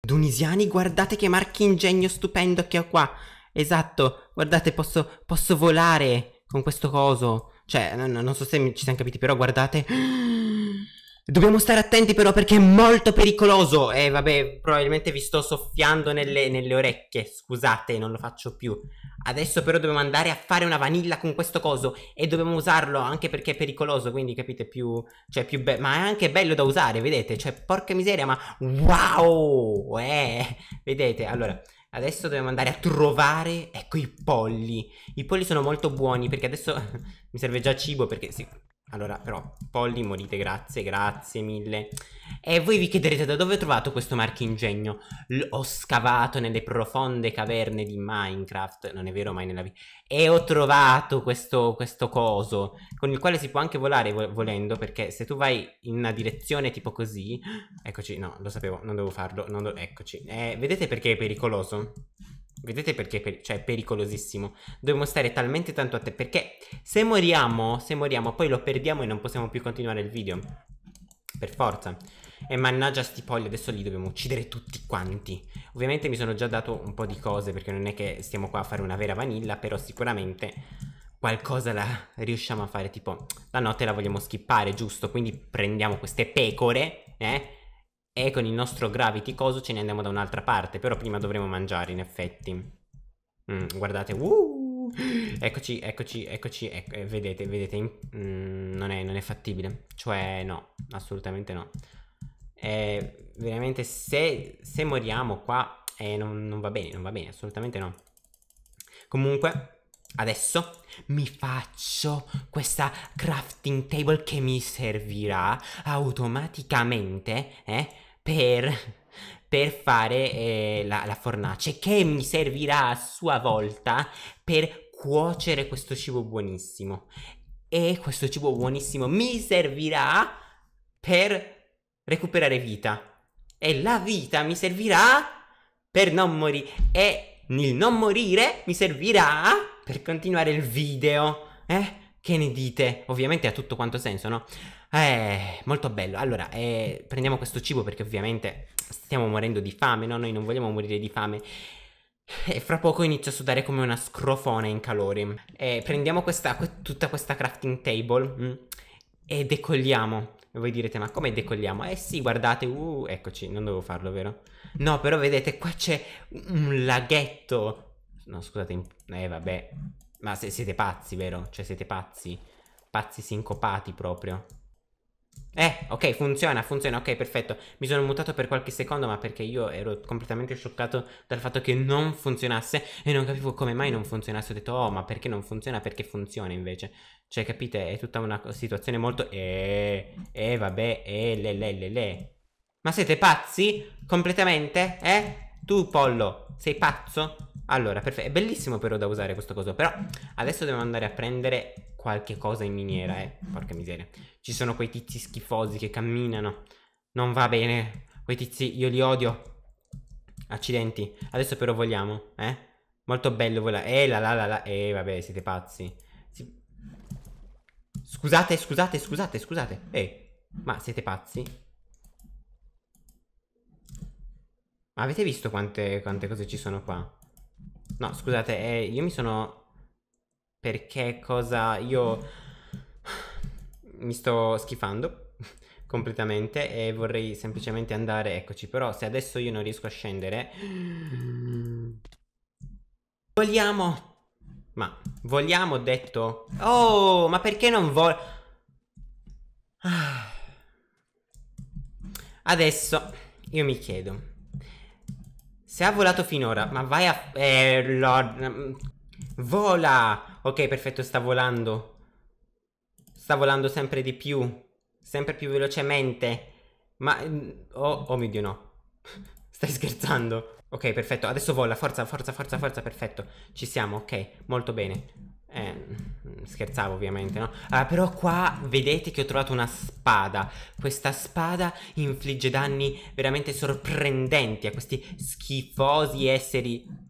Dunisiani, guardate che marchingegno stupendo che ho qua. Esatto, guardate, posso, posso volare con questo coso. Cioè, non, non so se ci siamo capiti, però guardate. Dobbiamo stare attenti però perché è molto pericoloso. E eh, vabbè, probabilmente vi sto soffiando nelle, nelle, orecchie. Scusate, non lo faccio più. Adesso però dobbiamo andare a fare una vanilla con questo coso. E dobbiamo usarlo anche perché è pericoloso. Quindi capite più... Cioè più bello. Ma è anche bello da usare, vedete? Cioè, porca miseria, ma... Wow! Eh! Vedete? Allora... Adesso dobbiamo andare a trovare, ecco, i polli. I polli sono molto buoni perché adesso mi serve già cibo perché sì, allora, però, polli, morite, grazie, grazie mille. E voi vi chiederete da dove ho trovato questo marchingegno? L'ho scavato nelle profonde caverne di Minecraft, non è vero mai nella vita. E ho trovato questo, questo coso, con il quale si può anche volare vo volendo, perché se tu vai in una direzione tipo così... Eccoci, no, lo sapevo, non devo farlo, non do eccoci. Eh, vedete perché è pericoloso? Vedete perché per cioè, è pericolosissimo. Dobbiamo stare talmente tanto a te. Perché se moriamo, se moriamo, poi lo perdiamo e non possiamo più continuare il video. Per forza. E mannaggia sti polli, adesso li dobbiamo uccidere tutti quanti. Ovviamente mi sono già dato un po' di cose, perché non è che stiamo qua a fare una vera vanilla, però sicuramente qualcosa la riusciamo a fare. Tipo, la notte la vogliamo skippare, giusto? Quindi prendiamo queste pecore, eh? E con il nostro gravity coso ce ne andiamo da un'altra parte. Però prima dovremo mangiare, in effetti. Mm, guardate, uh, eccoci, eccoci, eccoci. Ecco, eh, vedete, vedete, mm, non, è, non, è, fattibile. Cioè, no, assolutamente no. Eh, veramente, se, se moriamo qua, eh, non, non va bene, non va bene, assolutamente no. Comunque, Adesso mi faccio questa crafting table che mi servirà automaticamente eh, per, per fare eh, la, la fornace che mi servirà a sua volta per cuocere questo cibo buonissimo. E questo cibo buonissimo mi servirà per recuperare vita. E la vita mi servirà per non morire. E il non morire mi servirà per continuare il video. Eh? Che ne dite? Ovviamente ha tutto quanto senso, no? Eh, molto bello. Allora, eh, prendiamo questo cibo perché ovviamente stiamo morendo di fame, no? Noi non vogliamo morire di fame. E fra poco inizio a sudare come una scrofona in calori. E prendiamo questa, tutta questa crafting table mm, e decolliamo. E voi direte, ma come decolliamo? Eh sì, guardate, uh, eccoci, non dovevo farlo, vero? No, però vedete, qua c'è un laghetto. No, scusate, eh vabbè. Ma se siete pazzi, vero? Cioè siete pazzi? Pazzi sincopati proprio. Eh, ok, funziona, funziona, ok, perfetto. Mi sono mutato per qualche secondo, ma perché io ero completamente scioccato dal fatto che non funzionasse e non capivo come mai non funzionasse. Ho detto, oh, ma perché non funziona? Perché funziona invece. Cioè, capite, è tutta una situazione molto... Eh, eh, vabbè, eh, le, le, le, le. Ma siete pazzi? Completamente? Eh? Tu, pollo, sei pazzo? Allora, perfetto. È bellissimo però da usare questo coso. Però adesso dobbiamo andare a prendere qualche cosa in miniera, eh. Porca miseria. Ci sono quei tizi schifosi che camminano. Non va bene. Quei tizi, io li odio. Accidenti. Adesso però vogliamo, eh? Molto bello volare. Eh, la la la la. Eh, vabbè, siete pazzi. Si... Scusate, scusate, scusate, scusate. Eh, ma siete pazzi? Ma avete visto quante, quante cose ci sono qua? No, scusate, eh, io mi sono... Perché cosa... Io... Mi sto schifando completamente e vorrei semplicemente andare... Eccoci, però se adesso io non riesco a scendere... Vogliamo... Ma vogliamo, ho detto... Oh, ma perché non voglio... Adesso io mi chiedo se ha volato finora, ma vai a... Eh, Lord... Vola! Ok, perfetto, sta volando. Sta volando sempre di più. Sempre più velocemente. Ma... Oh, oh mio Dio, no. Stai scherzando? Ok, perfetto. Adesso vola. Forza, forza, forza, forza. Perfetto. Ci siamo, ok. Molto bene. Eh, scherzavo ovviamente, no? Ah, però qua vedete che ho trovato una spada. Questa spada infligge danni veramente sorprendenti a questi schifosi esseri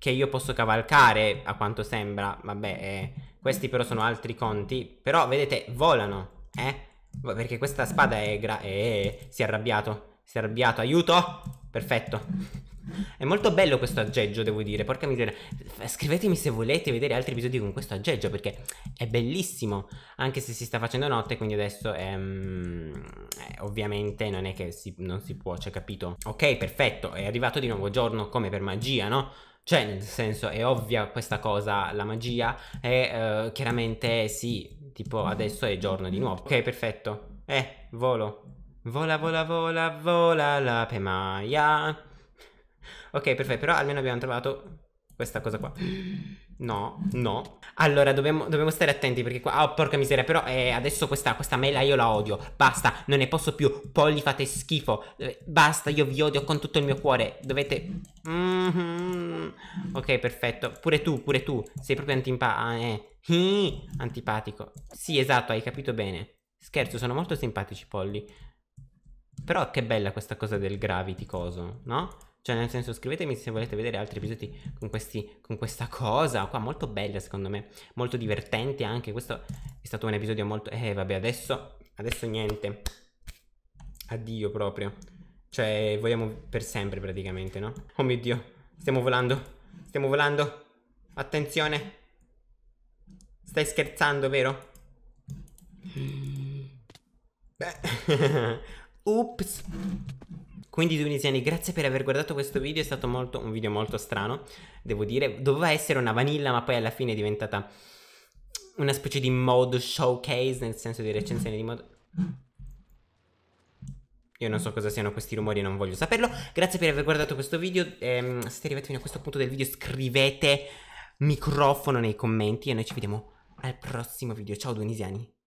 che io posso cavalcare, a quanto sembra. Vabbè, eh, questi però sono altri conti. Però vedete, volano, eh? Perché questa spada è, è si è arrabbiato. Si è arrabbiato, aiuto! Perfetto. È molto bello questo aggeggio, devo dire. Porca miseria. Scrivetemi se volete vedere altri episodi con questo aggeggio, perché è bellissimo. Anche se si sta facendo notte, quindi adesso ehm, eh, ovviamente non è che si, non si può, c'è capito? Ok, perfetto. È arrivato di nuovo giorno come per magia, no? Cioè, nel senso, è ovvia questa cosa, la magia. E uh, chiaramente sì, tipo adesso è giorno di nuovo. Ok, perfetto. Eh, volo. Vola, vola, vola, vola la pemaia. Ok, perfetto, però almeno abbiamo trovato questa cosa qua. No, no. Allora, dobbiamo, dobbiamo stare attenti perché qua... Oh, porca miseria, però eh, adesso questa, questa, mela io la odio. Basta, non ne posso più. Polli fate schifo. Eh, basta, io vi odio con tutto il mio cuore. Dovete... Mm -hmm. Ok, perfetto. Pure tu, pure tu. Sei proprio antipatico. Eh. Antipatico. Sì, esatto, hai capito bene. Scherzo, sono molto simpatici polli. Però che bella questa cosa del gravity coso, no? Cioè, nel senso, scrivetemi se volete vedere altri episodi con, questi, con questa cosa. Qua molto bella, secondo me. Molto divertente anche. Questo è stato un episodio molto... Eh, vabbè, adesso... Adesso niente. Addio proprio. Cioè, vogliamo per sempre praticamente, no? Oh mio Dio. Stiamo volando. Stiamo volando. Attenzione. Stai scherzando, vero? Beh. Ups. Quindi tunisiani, grazie per aver guardato questo video, è stato molto, un video molto strano, devo dire. Doveva essere una vanilla, ma poi alla fine è diventata una specie di mode showcase, nel senso di recensione di mod... Io non so cosa siano questi rumori e non voglio saperlo. Grazie per aver guardato questo video. Ehm, se siete arrivati fino a questo punto del video scrivete microfono nei commenti e noi ci vediamo al prossimo video. Ciao tunisiani.